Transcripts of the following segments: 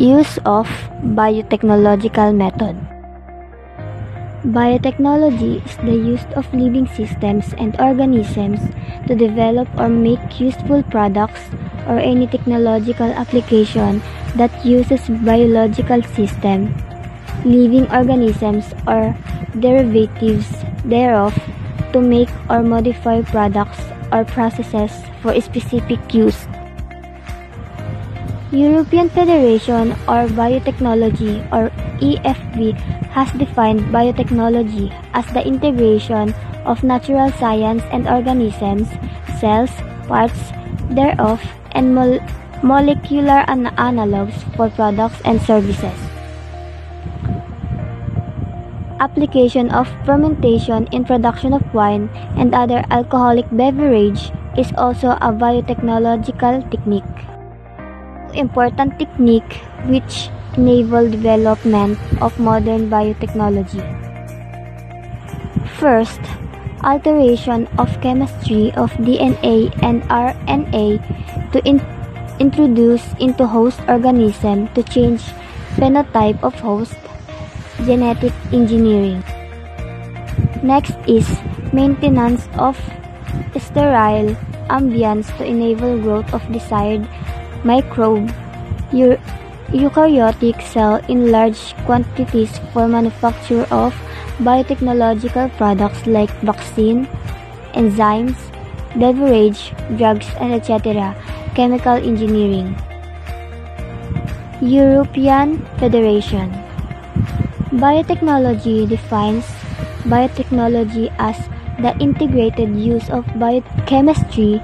Use of biotechnological method. Biotechnology is the use of living systems and organisms to develop or make useful products or any technological application that uses biological system, living organisms or derivatives thereof to make or modify products or processes for specific use. European Federation or Biotechnology or EFB has defined biotechnology as the integration of natural science and organisms, cells, parts thereof, and mol molecular an analogs for products and services. Application of fermentation in production of wine and other alcoholic beverage is also a biotechnological technique. Important technique which enable development of modern biotechnology. First, alteration of chemistry of DNA and RNA to in introduce into host organism to change phenotype of host genetic engineering. Next is maintenance of sterile ambience to enable growth of desired microbe eukaryotic cell in large quantities for manufacture of biotechnological products like vaccine, enzymes, beverage, drugs, and etc. Chemical engineering. European Federation Biotechnology defines biotechnology as the integrated use of biochemistry,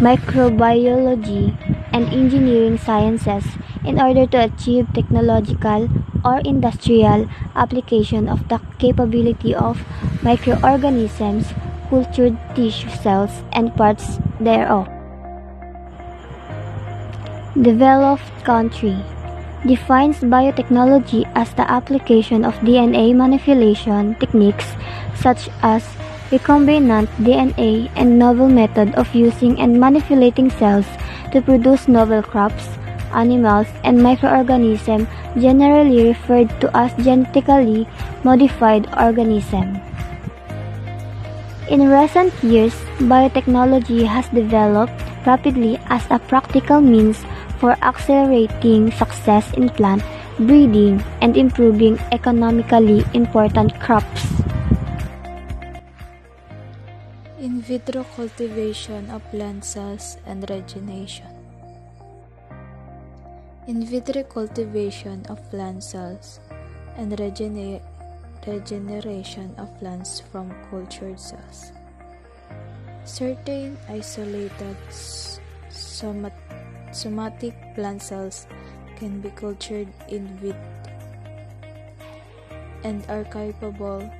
microbiology, and engineering sciences in order to achieve technological or industrial application of the capability of microorganisms, cultured tissue cells, and parts thereof. Developed country defines biotechnology as the application of DNA manipulation techniques such as recombinant DNA and novel method of using and manipulating cells to produce novel crops, animals, and microorganisms generally referred to as genetically modified organisms. In recent years, biotechnology has developed rapidly as a practical means for accelerating success in plant breeding and improving economically important crops. Vitro cultivation of plant cells and regeneration. In vitro cultivation of plant cells and regener regeneration of plants from cultured cells. Certain isolated somat somatic plant cells can be cultured in vitro and are capable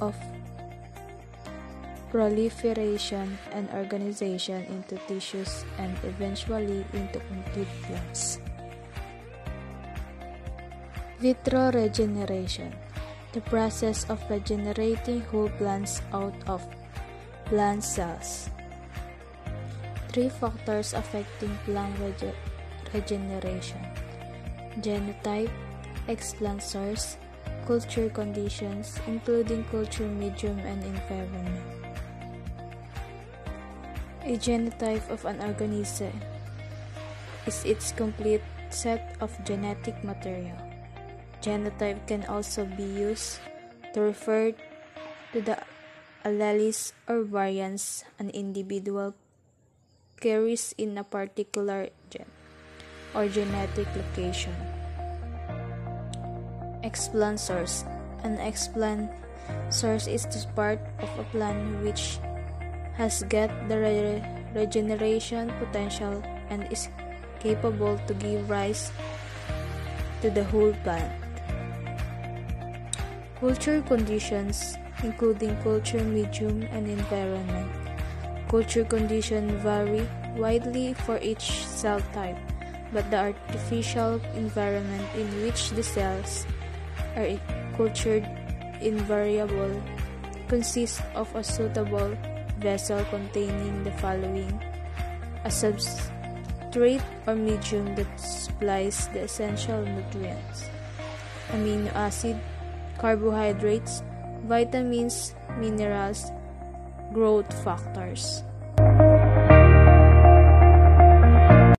of proliferation and organization into tissues and eventually into complete plants. Vitro regeneration the process of regenerating whole plants out of plant cells. Three factors affecting plant rege regeneration genotype, explant source, culture conditions, including culture medium and environment. A genotype of an organism is its complete set of genetic material. Genotype can also be used to refer to the alleles or variants an individual carries in a particular gen or genetic location. Explant source An explant source is the part of a plant which has got the re regeneration potential and is capable to give rise to the whole plant. Culture conditions, including culture medium and environment. Culture conditions vary widely for each cell type, but the artificial environment in which the cells are cultured invariable consists of a suitable vessel containing the following a substrate or medium that supplies the essential nutrients, amino acid, carbohydrates, vitamins, minerals, growth factors.